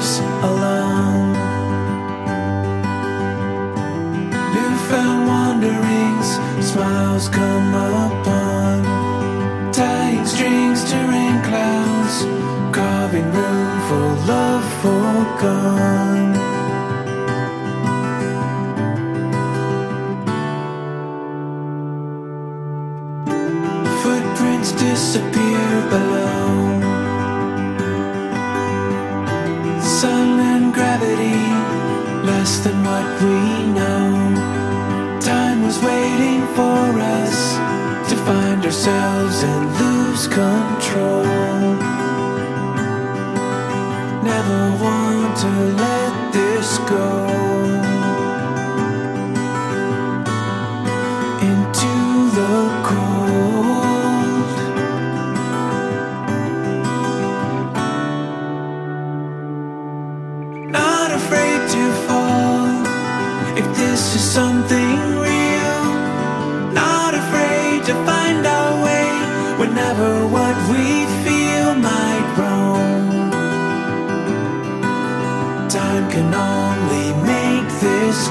laughs alone. Newfound wanderings, smiles come upon. Tying strings to rain clouds, carving room for love forgone.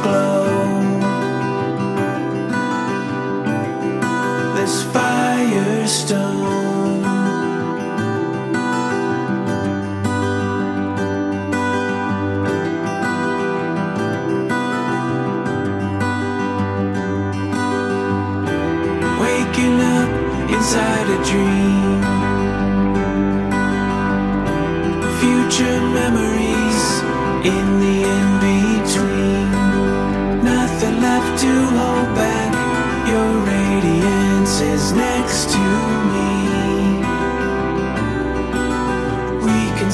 Glow.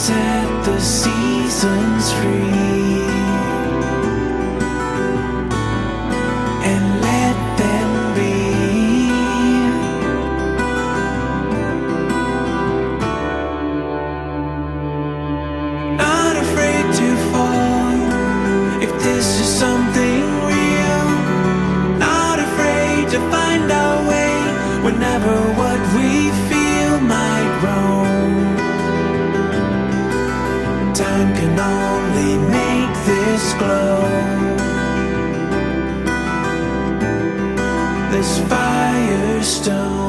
Set the seasons free. and let them be. Not afraid to fall if this is something real. Not afraid to find our way whenever only make this glow. this firestone.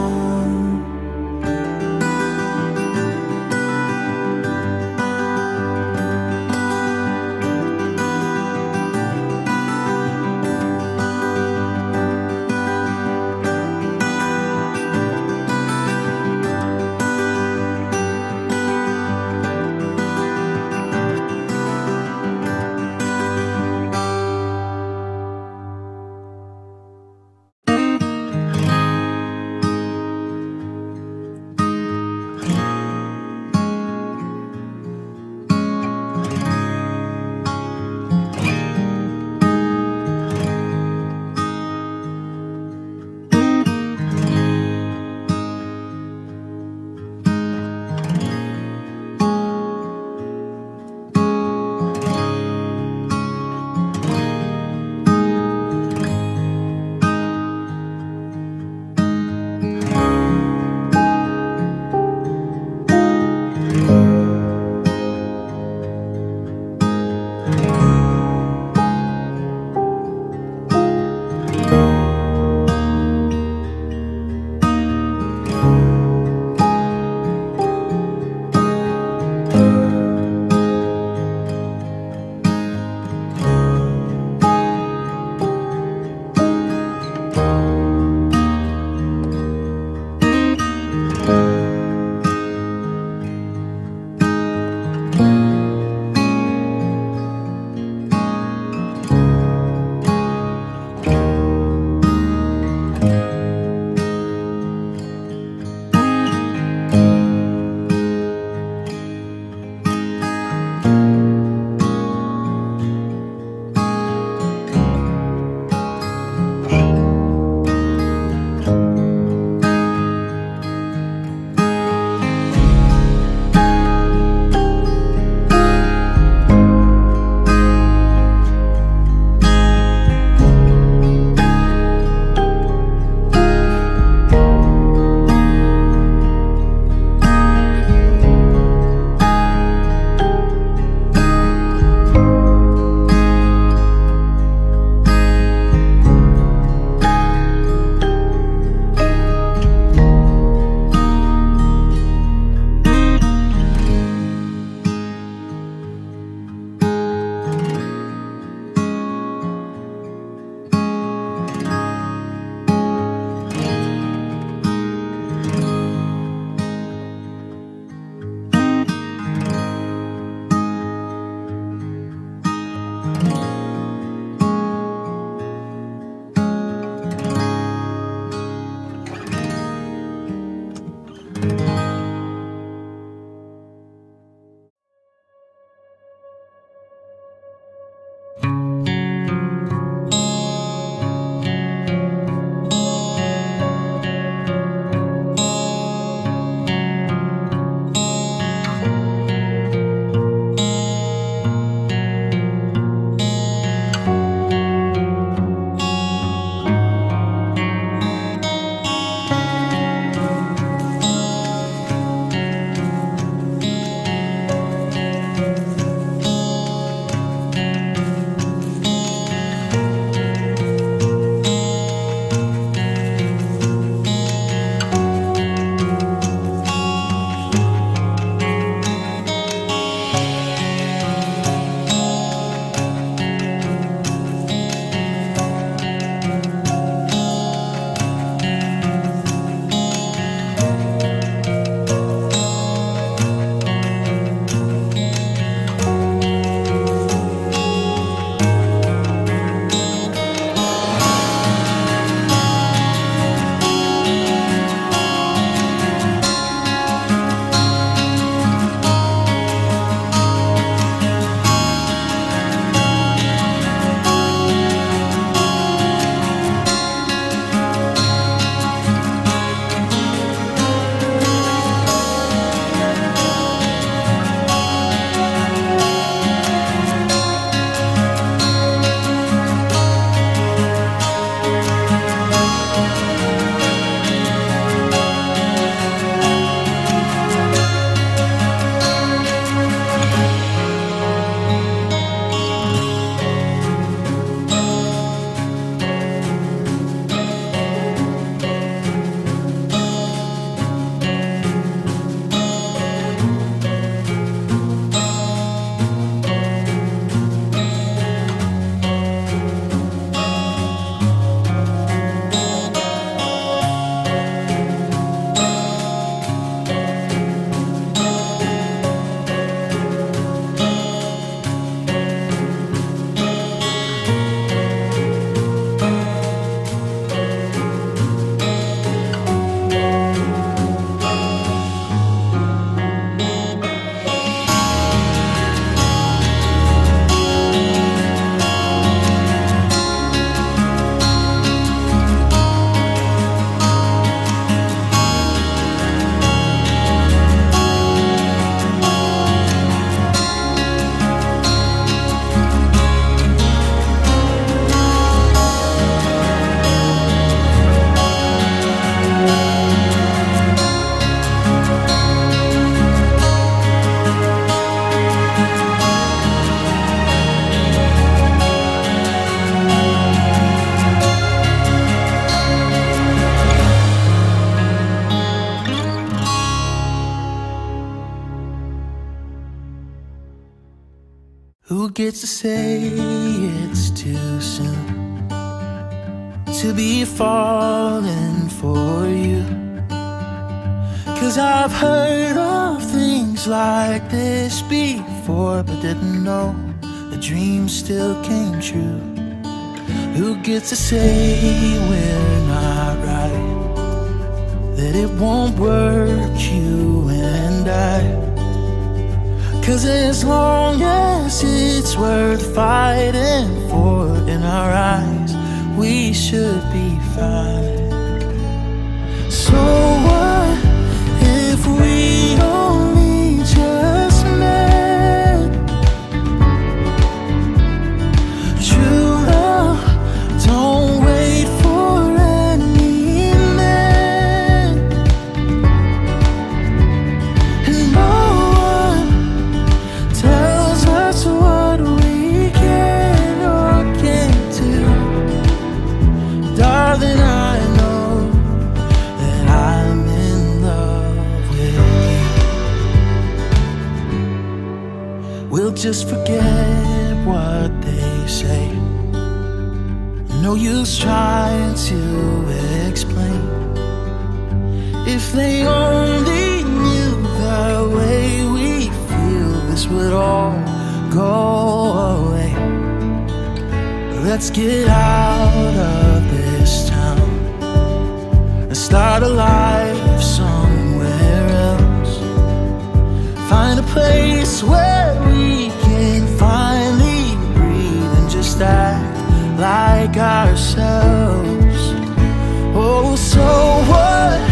Gets to say it's too soon to be falling for you? Cause I've heard of things like this before, but didn't know the dream still came true. Who gets to say we're not right? That it won't work, you and I. Cause as long as it's worth fighting for in our eyes, we should be fine. Just forget what they say. No use trying to explain. If they only knew the way we feel, this would all go away. Let's get out of this town and start a life somewhere else. Find a place where we act like ourselves. Oh, so what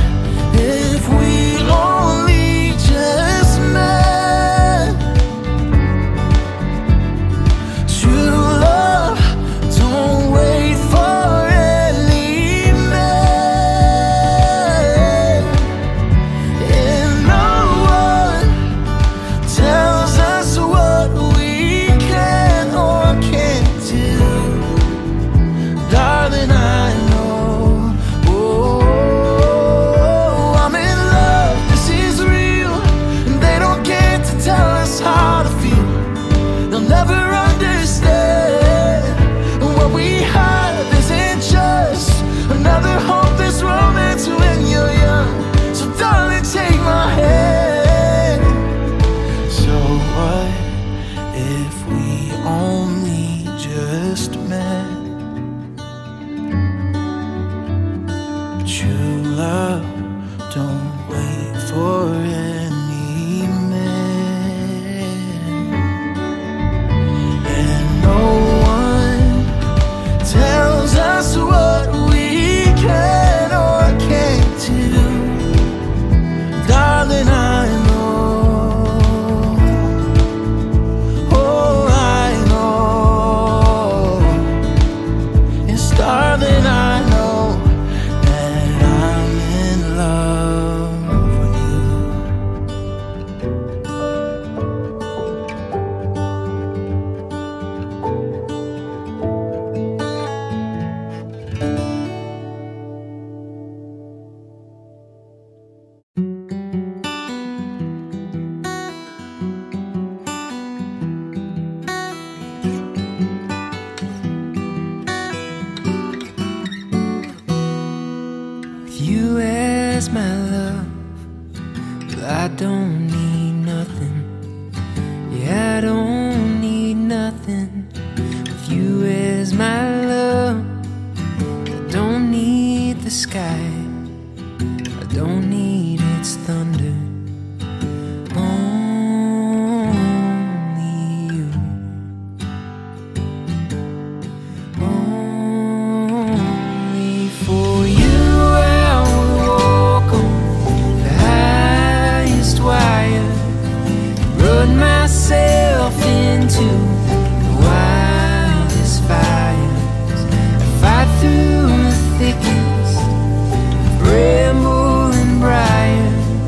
need its thunder.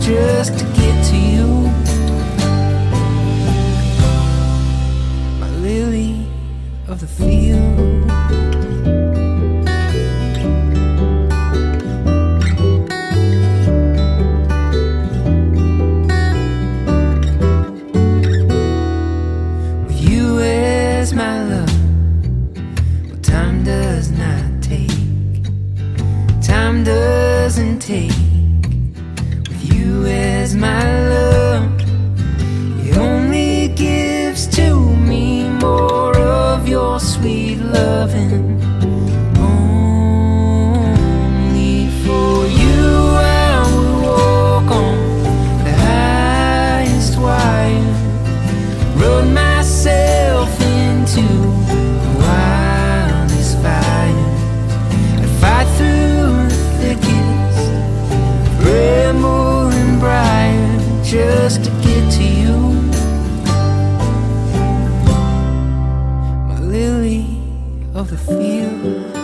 Just to get to you. My lily of the field. just to get to you. My lily of the field.